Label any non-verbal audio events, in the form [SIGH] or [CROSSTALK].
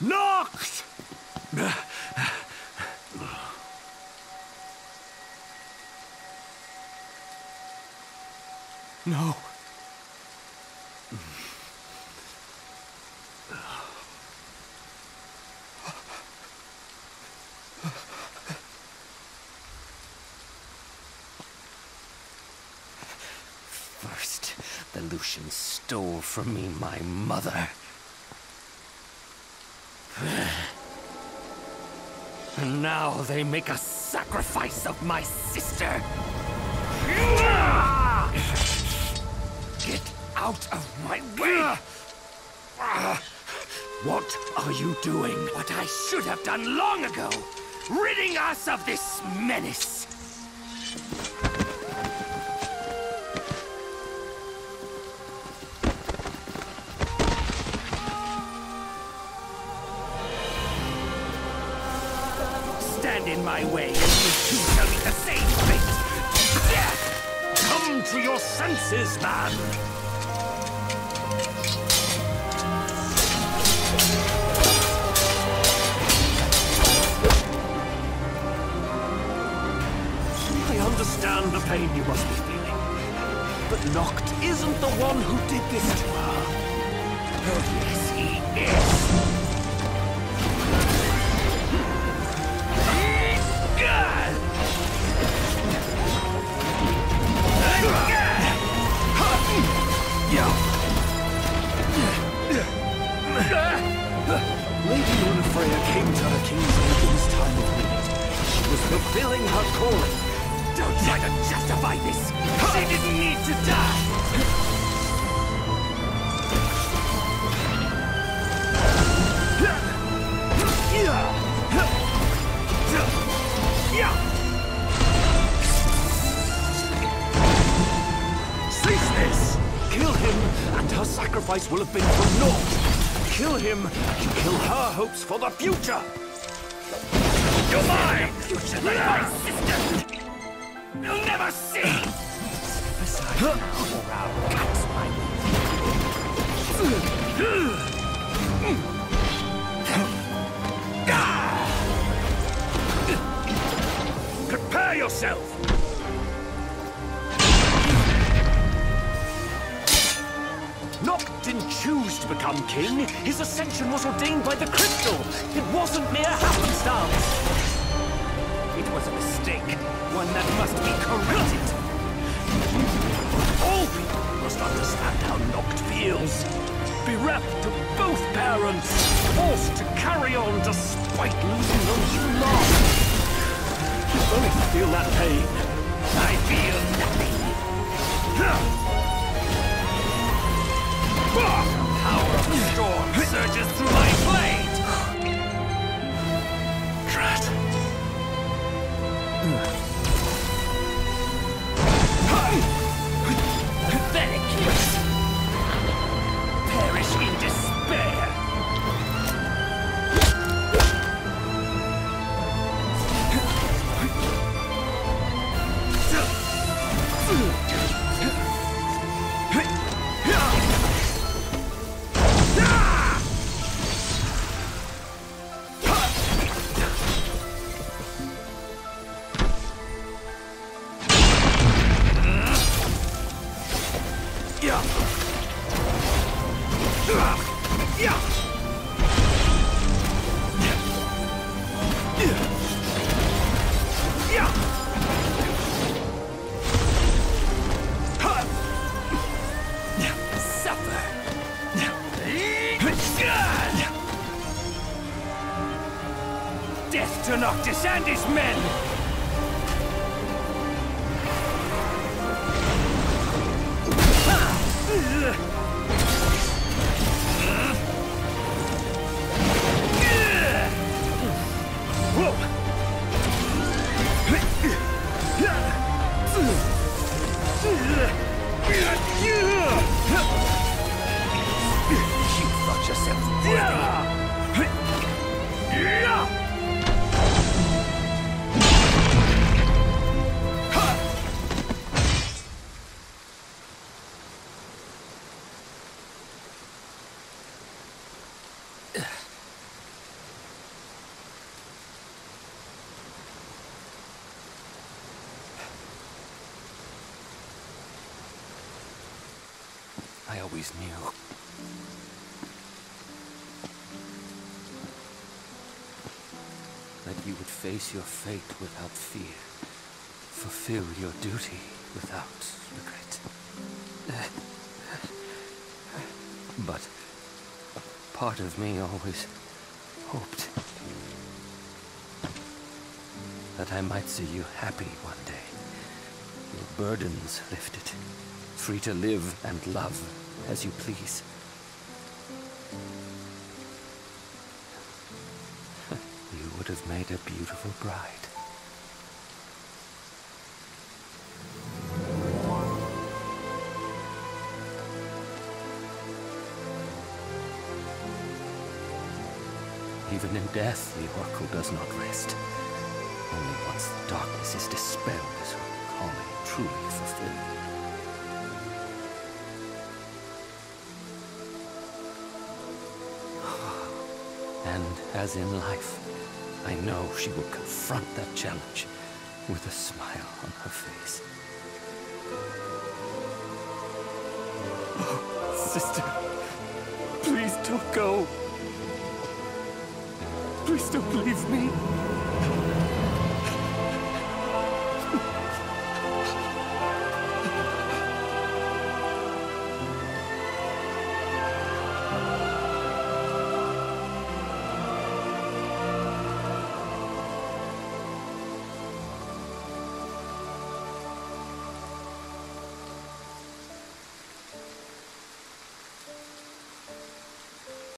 Noct! No. First, the Lucians stole from me my mother. And now they make a sacrifice of my sister. Get out of my way! What are you doing? What I should have done long ago! Ridding us of this menace! Stand in my way, and you too shall meet the same fate! Death! Come to your senses, man! I understand the pain you must be feeling. But Noct isn't the one who did this to her. Oh, yes, he is. King's aid time of need. She was fulfilling her calling. Don't try to justify this! She didn't need to die! Cease this! Kill him, and her sacrifice will have been for naught. Kill him, and you kill her hopes for the future. You're mine! Future than my sister! You'll never see! Besides, Prepare yourself! Choose to become king. His ascension was ordained by the crystal. It wasn't mere happenstance. It was a mistake, one that must be corrected. All people must understand how Noct feels. Bereft of both parents, forced to carry on despite losing those you love. You both feel that pain. I feel nothing. The power of the storm surges through my blade! Death to Noctis and his men! Always knew. That you would face your fate without fear. Fulfill your duty without regret. But part of me always hoped that I might see you happy one day. Your burdens lifted, free to live and love as you please. [LAUGHS] you would have made a beautiful bride. Even in death, the Oracle does not rest. Only once the darkness is dispelled is as in life, I know she will confront that challenge with a smile on her face. Oh, [GASPS] sister, please don't go. Please don't leave me.